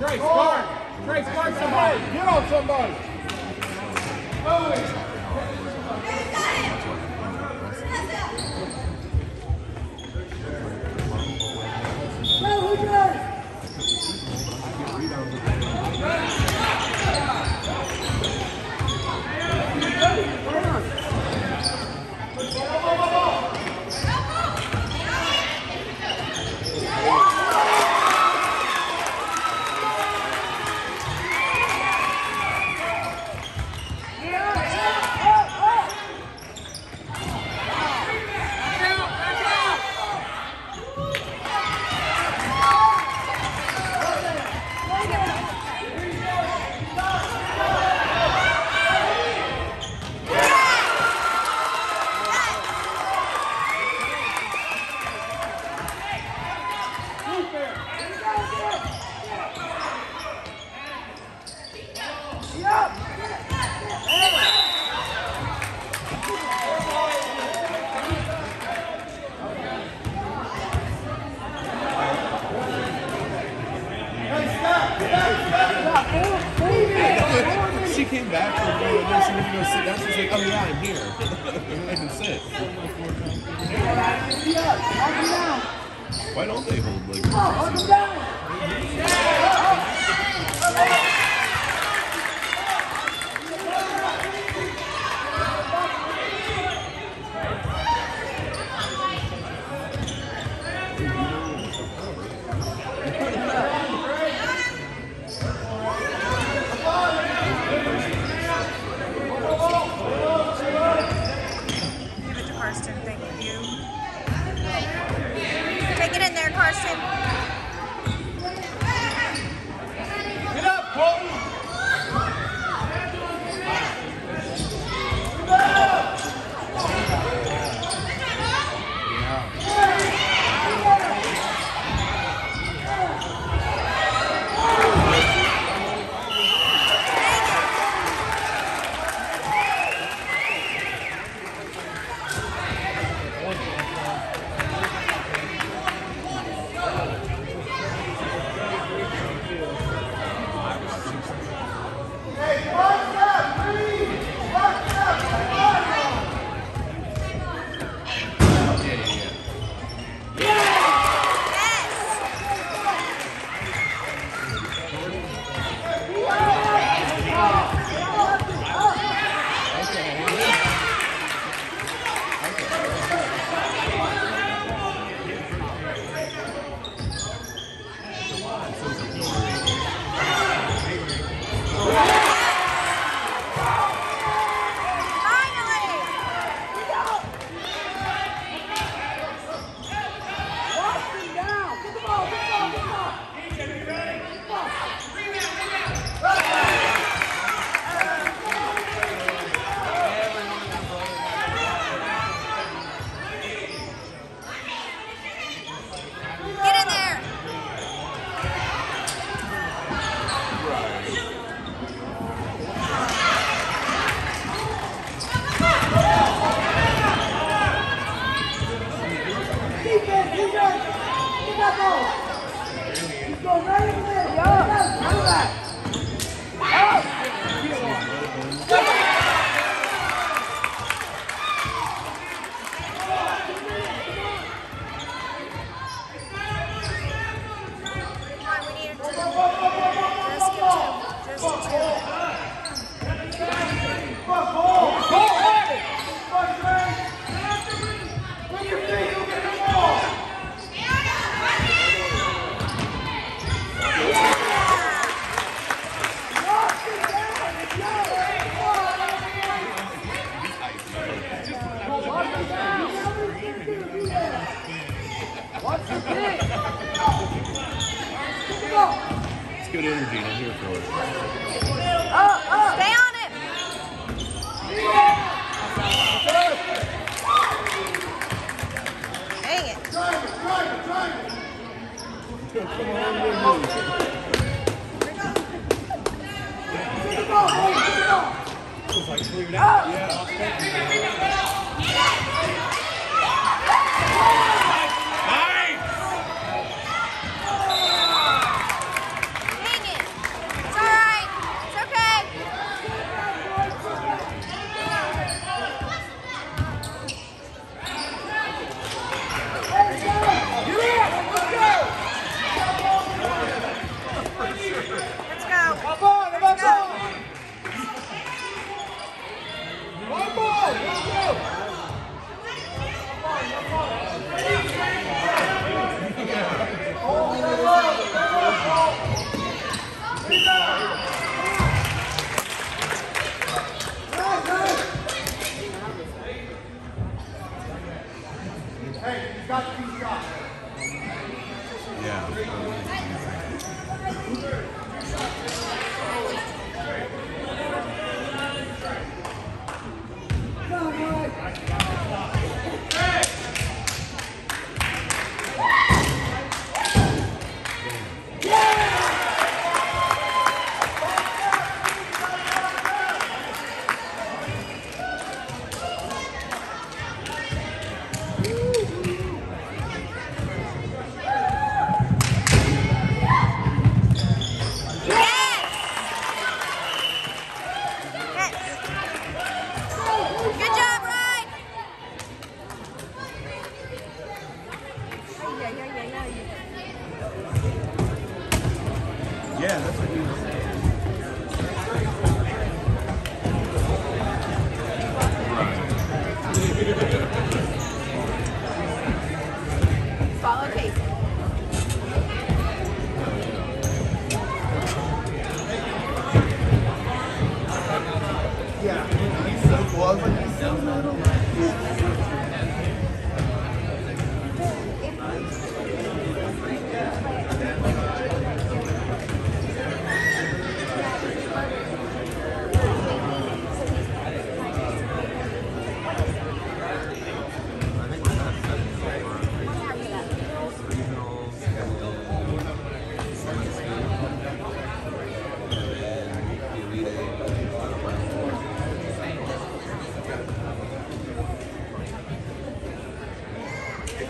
Trace, guard! Trace, guard somebody! Get on somebody! She came back from. She went to go sit down. She's like, "Oh yeah, I'm here. I can sit." Why don't they hold like? Give it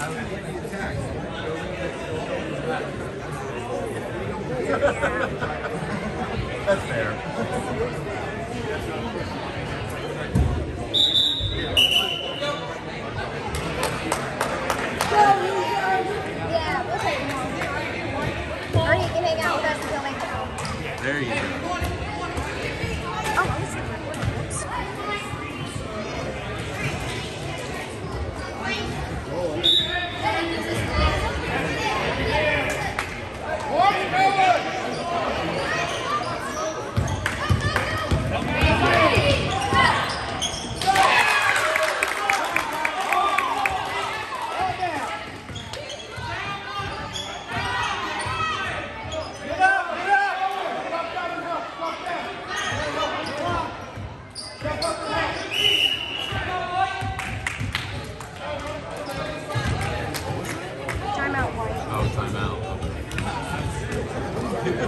next time. There you go. Oh,